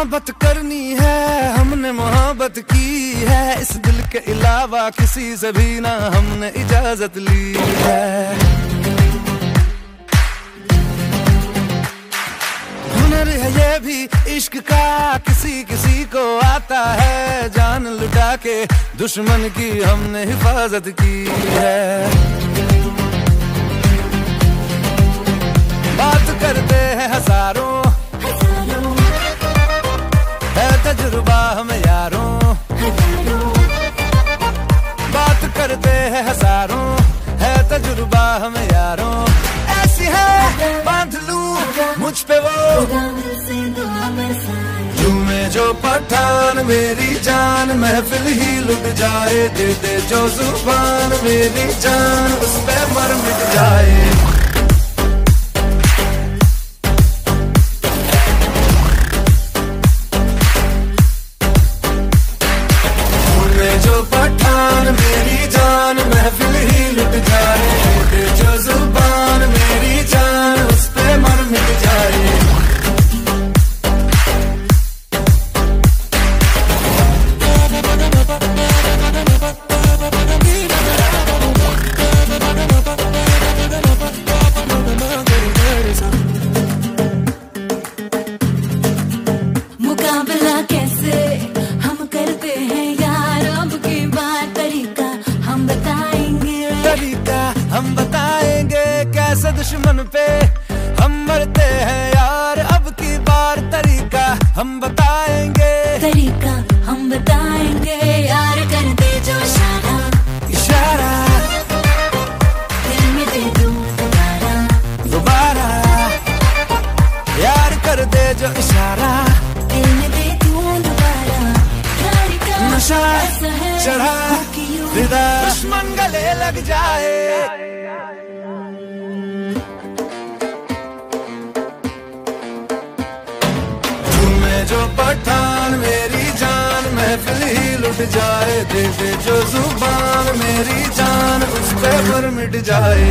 मोहब्बत करनी है, हमने मोहब्बत की है। इस दिल के अलावा किसी से भी ना हमने इजाज़त ली है। हुनर है ये भी इश्क का, किसी किसी को आता है। जान लुटा के दुश्मन की हमने हिफाजत की है। हैं हज़ारों, है तजुर्बा हम यारों। ऐसी है, बाँध लू मुझ पे वो। झूमे जो पठान, मेरी जान, महफिल ही लुट जाए, दे दे जो ज़ुबान, मेरी जान, उस पे मर मिट जाए। हम बताएँगे। कैसे दुश्मन पे हम मरते हैं यार? अब की बार तरीका हम बताएँगे। तरीका हम बताएँगे यार कर दे जो इशारा। इशारा। दिल में दे दूँ दोबारा दोबारा। यार कर दे जो इशारा। नशा चढ़ा दुश्मन गले लग जाए। झूमे जो पठान, मेरी जान, महफिल ही लुट जाए। दे दे जो ज़ुबान, मेरी जान, उस पर मिट जाए।